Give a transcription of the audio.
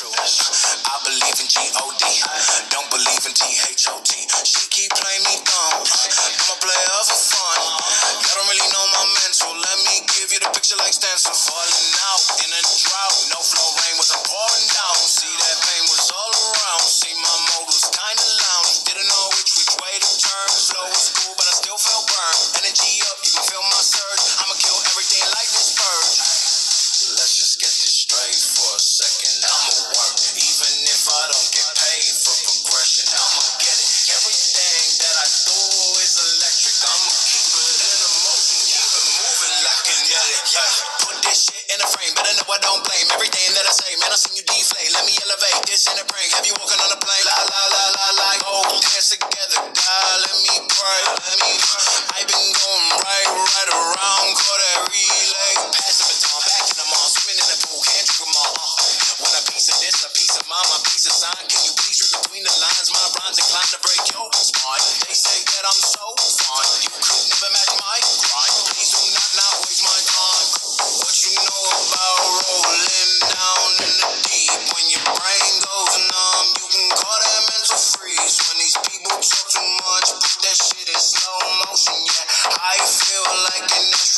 True. I believe in G-O-D. Don't believe in T-H-O-T. She keep playing me dumb. I'm a player for fun. Y'all don't really know my mental. Let me give you the picture like stencil. Falling Yeah. Put this shit in a frame, better know I don't blame everything that I say. Man, I seen you deflate. Let me elevate this in a prank. Have you walking on a plane? La la la la la. Oh, dance together, God. Let me pray. Let me. I've been going right, right around. Call that relay. Pass the baton, back in the mall. Swimming in the pool, can't drink them all. Uh. Want a piece of this, a piece of mine, my piece of sign. Can you please read between the lines? My rhymes inclined to break your